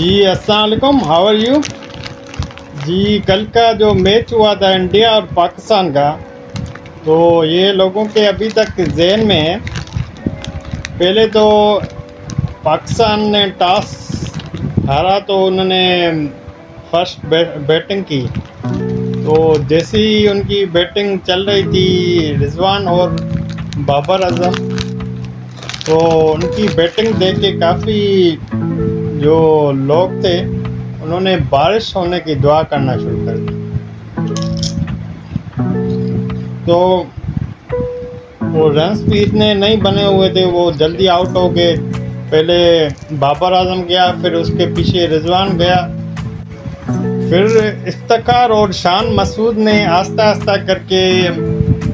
जी, अस्सलाम how are you जी, कल का जो मैच हुआ था इंडिया और पाकिस्तान का तो ये लोगों के अभी तक जहन में है। पहले तो पाकिस्तान ने टॉस हारा तो उन्होंने फ़र्स्ट बैटिंग की। तो जैसे ही उनकी बैटिंग चल रही थी रिजवान और बाबर अजम तो उनकी बैटिंग देख के काफ़ी जो लोग थे, उन्होंने बारिश होने की दुआ करना शुरू कर दी। तो वो रन्स भी इतने नहीं बने हुए थे, वो जल्दी आउट हो गए। पहले बाबर आज़म गया, फिर उसके पीछे रिजवान गया। फिर इफ्तार और शान मसूद ने आस्ता आस्ता करके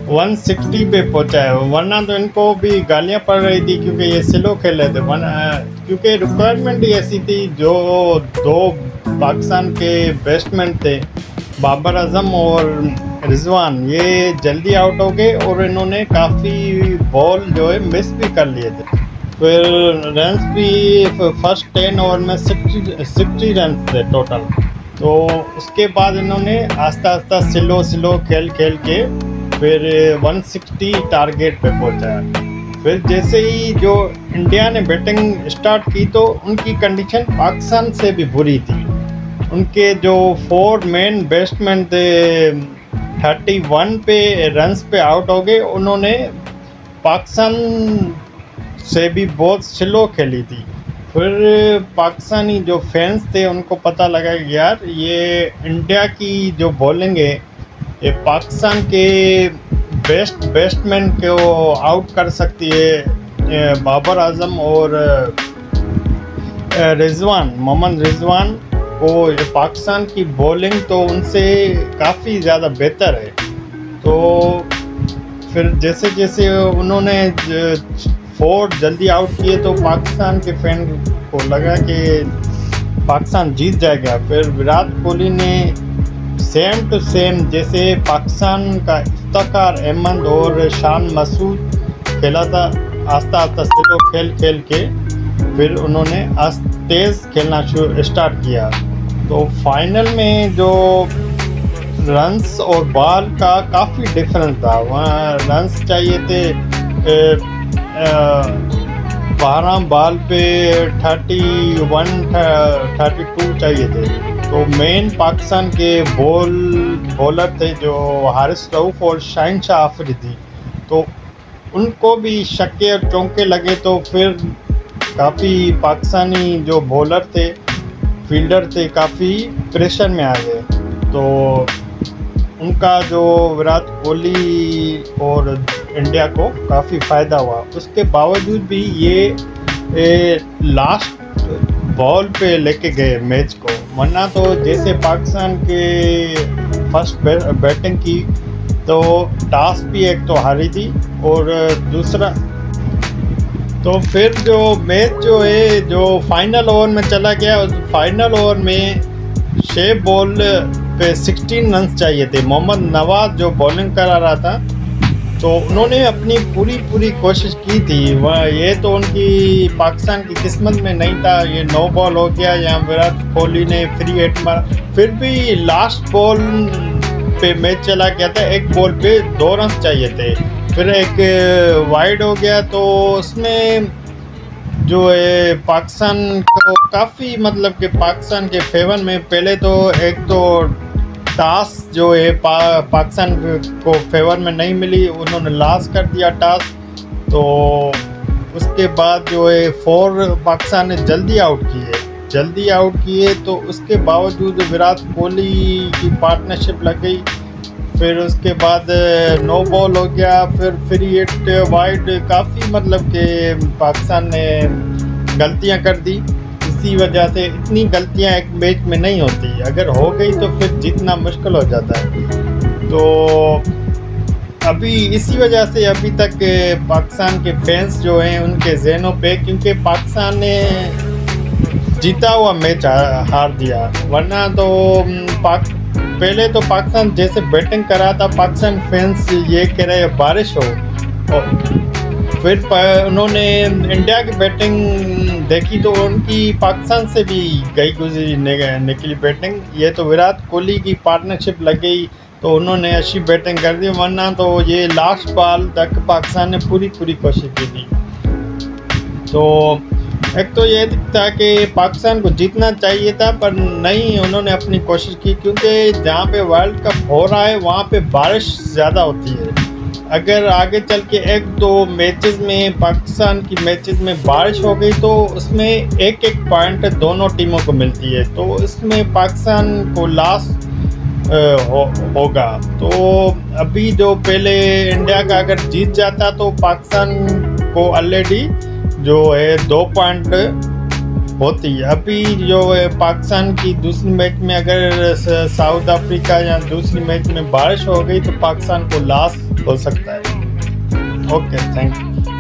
160 पे पहुँचा है। वरना तो इनको भी गालियाँ पड़ रही थी क्योंकि ये स्लो खेल रहे थे। क्योंकि रिक्वायरमेंट ही ऐसी थी जो दो पाकिस्तान के बैट्समैन थे, बाबर आज़म और रिजवान। ये जल्दी आउट हो गए और इन्होंने काफ़ी बॉल जो है मिस भी कर लिए थे। फिर रन्स भी फ़र्स्ट टेन ओवर में सिक्सटी सिक्सटी रन थे टोटल तो उसके बाद इन्होंने आस्ता आस्ता स्लो स्लो खेल खेल के फिर 160 टारगेट पे पहुँचा फिर जैसे ही जो इंडिया ने बैटिंग स्टार्ट की तो उनकी कंडीशन पाकिस्तान से भी बुरी थी। उनके जो फोर मेन बैट्समैन थे 31 पे रन्स पे आउट हो गए। उन्होंने पाकिस्तान से भी बहुत स्लो खेली थी। फिर पाकिस्तानी जो फैंस थे, उनको पता लगा कि यार, ये इंडिया की जो बॉलिंग है ये पाकिस्तान के बेस्ट बैट्समैन को आउट कर सकती है बाबर आज़म और रिजवान, मोहम्मद रिजवान। को पाकिस्तान की बॉलिंग तो उनसे काफ़ी ज़्यादा बेहतर है। तो फिर जैसे जैसे उन्होंने फोर जल्दी आउट किए तो पाकिस्तान के फ़ैन को लगा कि पाकिस्तान जीत जाएगा। फिर विराट कोहली ने सेम टू सेम जैसे पाकिस्तान का इफ्तार अहमद और शान मसूद खेला था, आस्ता आस्ता से तो खेल खेल के फिर उन्होंने तेज़ खेलना शुरू स्टार्ट किया। तो फाइनल में जो रन्स और बॉल का काफ़ी डिफरेंस था। वहाँ रन्स चाहिए थे बारह बॉल पे थर्टी वन थर्टी टू चाहिए थे। तो मेन पाकिस्तान के बॉल बॉलर थे जो हारिस रऊफ़ और शाइन शाह आफरीदी तो उनको भी शक्के और चौंके लगे तो फिर काफ़ी पाकिस्तानी जो बॉलर थे फील्डर थे काफ़ी प्रेशर में आ गए। तो उनका जो विराट कोहली और इंडिया को काफ़ी फ़ायदा हुआ। उसके बावजूद भी ये ए, लास्ट बॉल पे लेके गए मैच को। वरना तो जैसे पाकिस्तान के फ़र्स्ट बैटिंग की तो टॉस भी एक तो हारी थी और दूसरा तो फिर जो मैच जो है, जो फाइनल ओवर में चला गया, उस फाइनल ओवर में छः बॉल पे 16 रन चाहिए थे। मोहम्मद नवाज़ जो बॉलिंग करा रहा था तो उन्होंने अपनी पूरी पूरी कोशिश की थी। वह ये तो उनकी पाकिस्तान की किस्मत में नहीं था। ये नो बॉल हो गया या विराट कोहली ने फ्री हिट मारा। फिर भी लास्ट बॉल पे मैच चला गया था। एक बॉल पे दो रन चाहिए थे। फिर एक वाइड हो गया। तो उसमें जो है, पाकिस्तान को काफ़ी मतलब कि पाकिस्तान के फेवर में पहले तो एक तो टास जो है पा, पाकिस्तान को फेवर में नहीं मिली उन्होंने लास्ट कर दिया टास तो उसके बाद जो है फोर पाकिस्तान ने जल्दी आउट किए। जल्दी आउट किए तो उसके बावजूद विराट कोहली की पार्टनरशिप लग गई। फिर उसके बाद नो बॉल हो गया। फिर फ्री हिट वाइड काफ़ी मतलब कि पाकिस्तान ने गलतियाँ कर दी। इसी वजह से इतनी गलतियाँ एक मैच में नहीं होती। अगर हो गई तो फिर जीतना मुश्किल हो जाता है। तो अभी इसी वजह से अभी तक पाकिस्तान के फैंस जो हैं, उनके जहनों पे, क्योंकि पाकिस्तान ने जीता हुआ मैच हार दिया। वरना तो पाक, पहले तो पाकिस्तान जैसे बैटिंग करा था, पाकिस्तान फैंस ये कह रहे बारिश हो। फिर उन्होंने इंडिया की बैटिंग देखी तो उनकी पाकिस्तान से भी गई गुजरी निकली बैटिंग ये तो विराट कोहली की पार्टनरशिप लग गई तो उन्होंने अच्छी बैटिंग कर दी, वरना तो ये लास्ट बॉल तक पाकिस्तान ने पूरी पूरी कोशिश की थी। तो एक तो ये था कि पाकिस्तान को जीतना चाहिए था, पर नहीं, उन्होंने अपनी कोशिश की, क्योंकि जहाँ पे वर्ल्ड कप हो रहा है, वहाँ पे बारिश ज़्यादा होती है। अगर आगे चल के एक दो मैचेस में पाकिस्तान की मैचेस में बारिश हो गई तो उसमें एक एक पॉइंट दोनों टीमों को मिलती है। तो इसमें पाकिस्तान को लास्ट हो, होगा। तो अभी जो पहले इंडिया का अगर जीत जाता तो पाकिस्तान को ऑलरेडी जो है दो पॉइंट होती है। अभी जो पाकिस्तान की दूसरी मैच में अगर साउथ अफ्रीका या दूसरी मैच में बारिश हो गई तो पाकिस्तान को लास्ट हो सकता है। Okay thank you